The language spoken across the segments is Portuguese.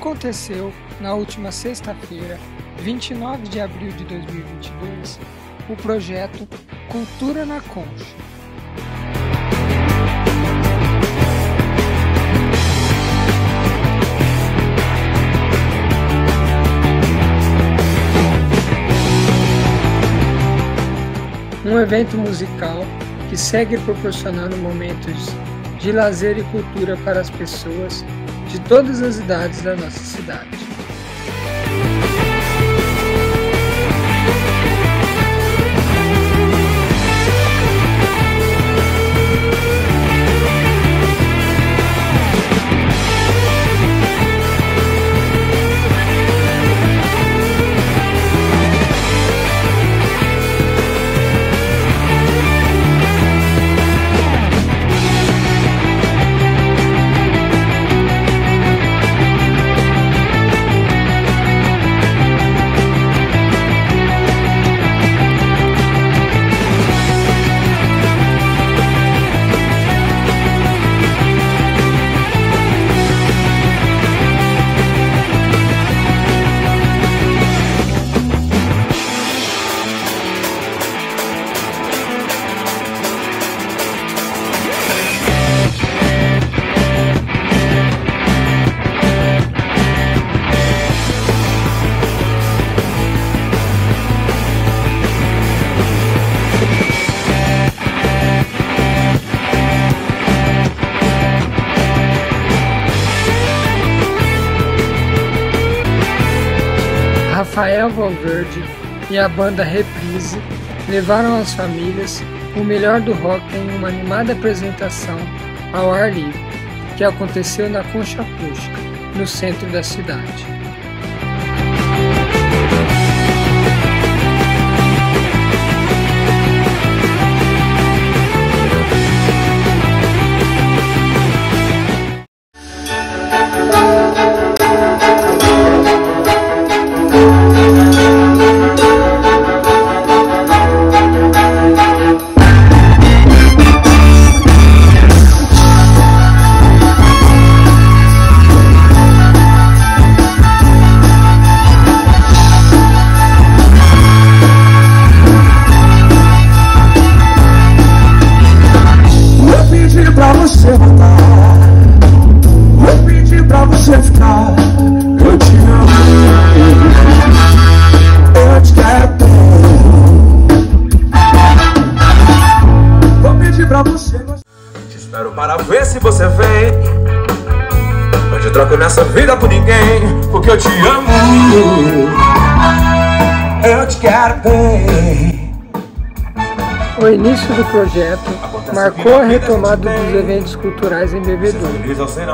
aconteceu na última sexta-feira, 29 de abril de 2022, o projeto Cultura na Concha. Um evento musical que segue proporcionando momentos de lazer e cultura para as pessoas de todas as idades da nossa cidade. Valverde e a banda Reprise levaram às famílias o melhor do rock em uma animada apresentação ao ar livre, que aconteceu na Concha Acústica, no centro da cidade. Você vem. Não te troco nessa vida por ninguém, porque eu te amo. Eu te quero bem. O início do projeto marcou a retomada dos eventos culturais em Bebedouro,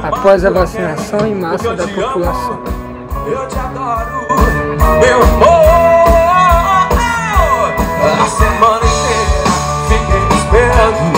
após a vacinação em massa da população. Eu te adoro, meu amor. A semana inteira fiquei esperando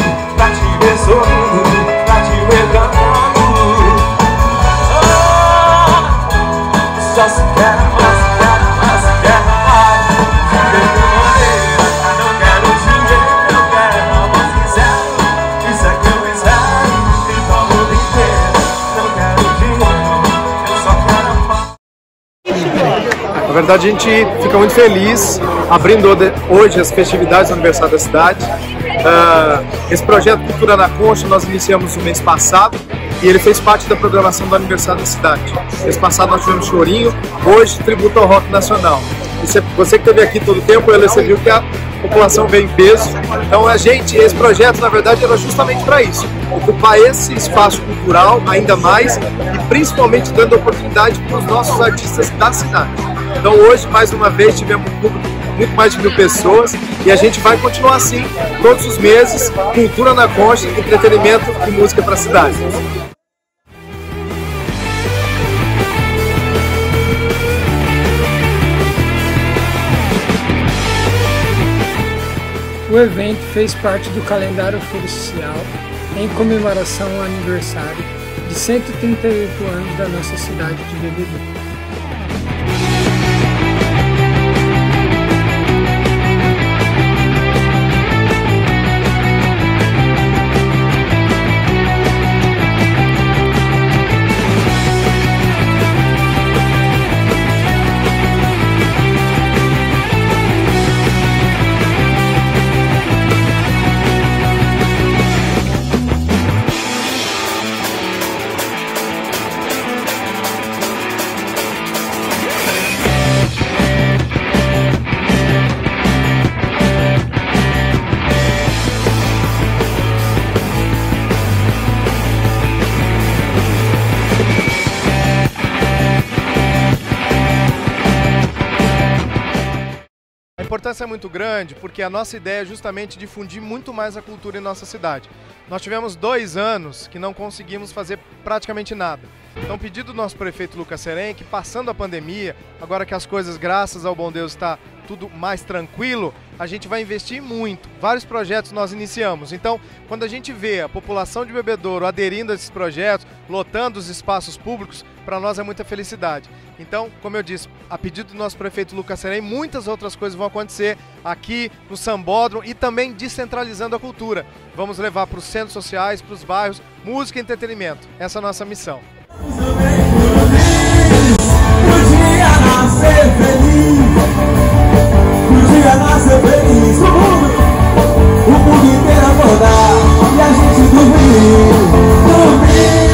verdade, a gente fica muito feliz abrindo hoje as festividades do aniversário da cidade. Uh, esse projeto Cultura na Concha nós iniciamos no mês passado e ele fez parte da programação do aniversário da cidade. Mês passado nós tivemos Chorinho, hoje tributo ao rock nacional. Você que esteve aqui todo o tempo, você viu que a população veio em peso. Então a gente, esse projeto na verdade era justamente para isso, ocupar esse espaço cultural ainda mais e principalmente dando oportunidade para os nossos artistas da cidade. Então hoje, mais uma vez, tivemos um público muito mais de mil pessoas e a gente vai continuar assim todos os meses, cultura na concha, entretenimento e música para a cidade. O evento fez parte do calendário oficial em comemoração ao aniversário de 138 anos da nossa cidade de Bebedouro. Importância é muito grande porque a nossa ideia é justamente difundir muito mais a cultura em nossa cidade. Nós tivemos dois anos que não conseguimos fazer praticamente nada. Então, pedido do nosso prefeito Lucas Serem, que passando a pandemia, agora que as coisas, graças ao bom Deus, está tudo mais tranquilo, a gente vai investir muito. Vários projetos nós iniciamos. Então, quando a gente vê a população de Bebedouro aderindo a esses projetos, lotando os espaços públicos, para nós é muita felicidade. Então, como eu disse, a pedido do nosso prefeito Lucas Serem, muitas outras coisas vão acontecer aqui no Sambódromo e também descentralizando a cultura. Vamos levar para os centros sociais, para os bairros, música e entretenimento. Essa é a nossa missão. Podia nascer feliz. O mundo, o mundo inteiro acordar e a gente dormir, dormir.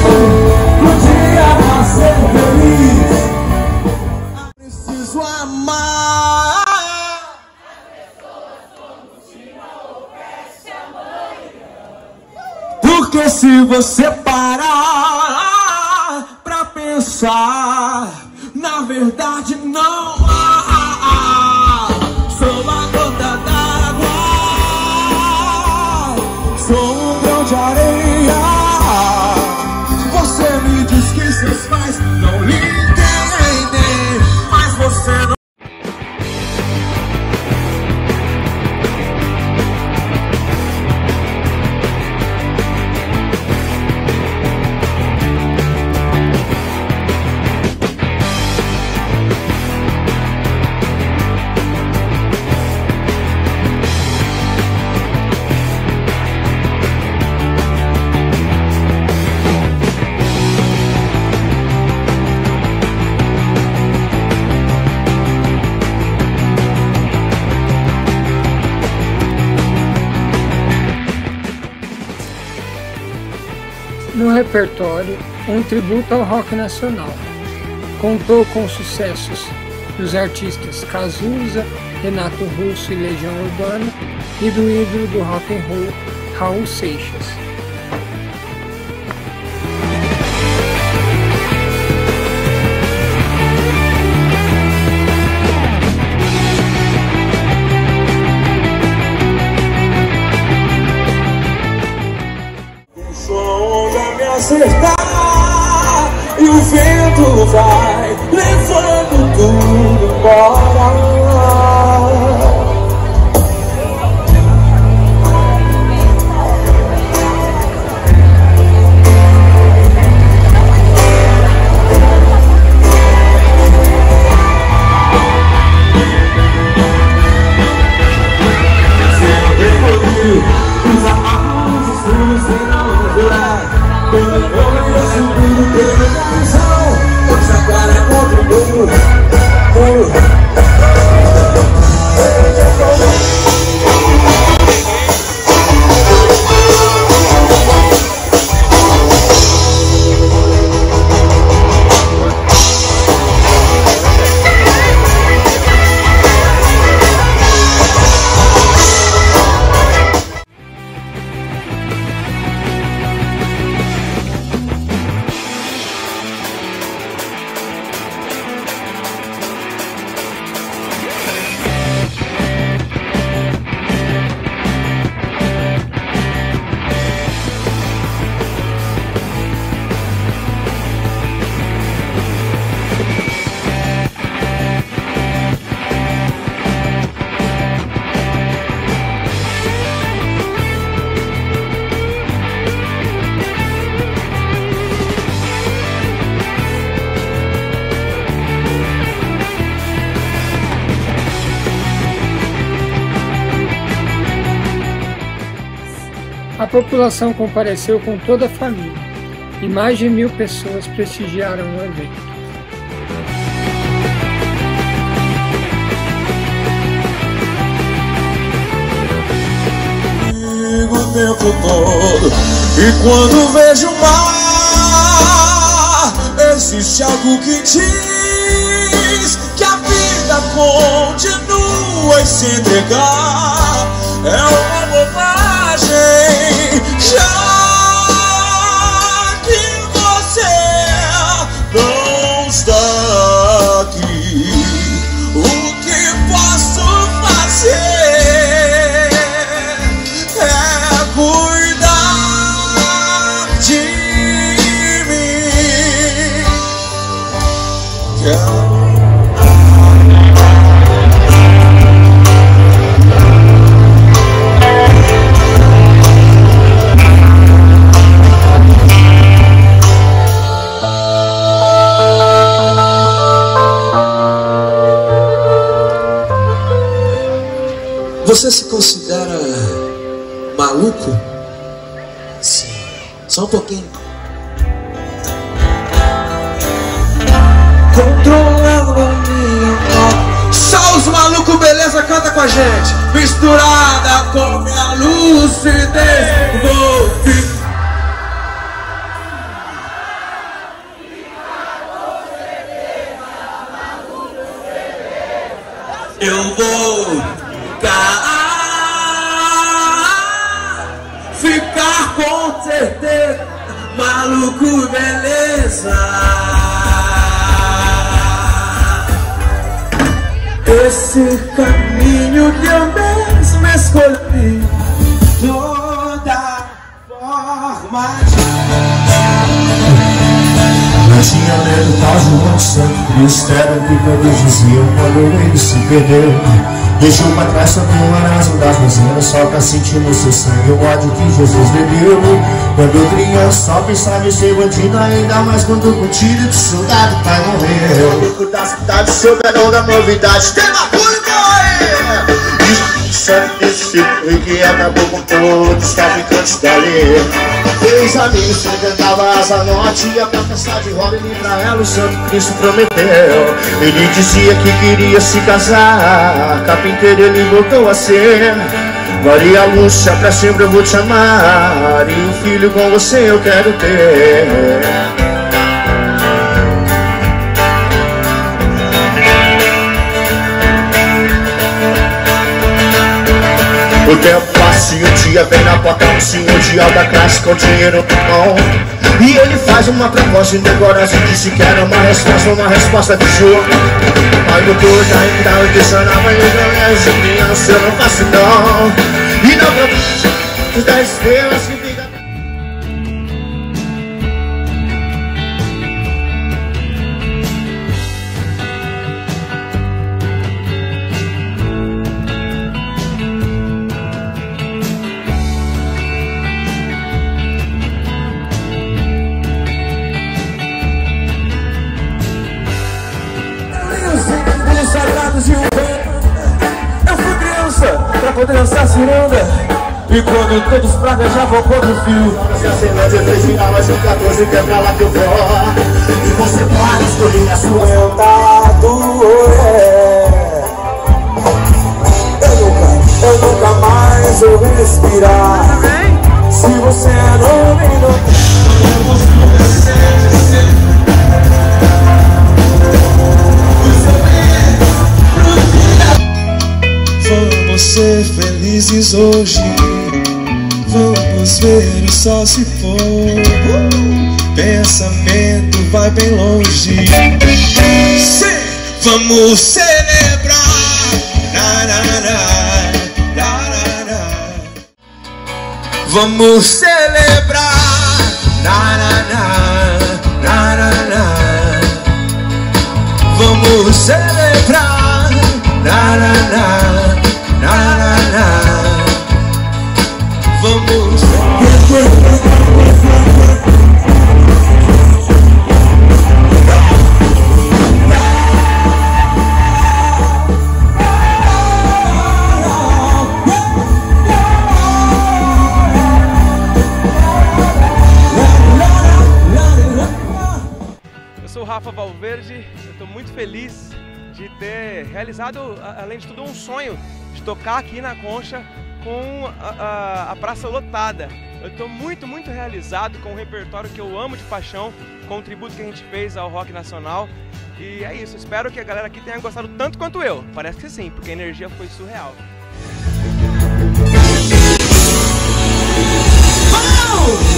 Podia nascer feliz. Preciso amar. Porque se você repertório, um tributo ao rock nacional. Contou com sucessos dos artistas Cazuza, Renato Russo e Legião Urbana e do ídolo do rock and roll, Raul Seixas. Acertar e o vento vai levando tudo embora. População compareceu com toda a família e mais de mil pessoas prestigiaram o evento. o tempo todo. E quando vejo o mar, existe algo que diz que a vida continua a se entregar. É uma bobagem, já Você se considera maluco? Sim. Só um pouquinho. Controlando a minha Só os malucos, beleza? Canta com a gente. Misturada com minha lucidez. Vou. Eu vou maluco, beleza. Esse caminho que eu mesmo escolhi, toda forma de tinha medo, caso não sangue Espero que todos diziam quando ele se perdeu Deixou pra trás um arazo das rosinhas Só tá sentindo seu sangue, o ódio que Jesus bebeu Quando criança só pensava em ser bandido Ainda mais quando com tiro de soldado pai morreu Louco da cidade, seu verão da novidade Tem bagulho, boy! Sangue desse e que acabou com todos os traficantes dali Três amigos frequentavam asa norte E a tempestade rola e pra ela o santo Cristo prometeu. Ele dizia que queria se casar Carpinteiro ele voltou a ser. Maria Lúcia, pra sempre eu vou te amar E um filho com você eu quero ter. O tempo passa e o dia vem na porta do senhor de alta classe com dinheiro mão E ele faz uma proposta indecorosa e disse que era uma resposta, uma resposta de jogo Mas o tá ainda eu deixando amanhã não é de criança, eu não faço não. E não promete das estrelas que poder dançar ciranda. E quando todos praguejavam contra o fio. Se a cena de três final, mas o 14 quebra lá que eu vou. E você pode escolher a sua. Sentado, é. Eu nunca, eu nunca mais vou respirar. Se você não me não felizes hoje. Vamos ver o sol se pôr. Pensamento vai bem longe. Sim, vamos celebrar. Na, na, na. Vamos celebrar. Vamos celebrar. o Rafa Valverde. Eu estou muito feliz de ter realizado, além de tudo, um sonho de tocar aqui na Concha com a, a, a praça lotada. Eu estou muito, muito realizado com o um repertório que eu amo de paixão, com o tributo que a gente fez ao rock nacional. E é isso, espero que a galera aqui tenha gostado tanto quanto eu. Parece que sim, porque a energia foi surreal. Oh!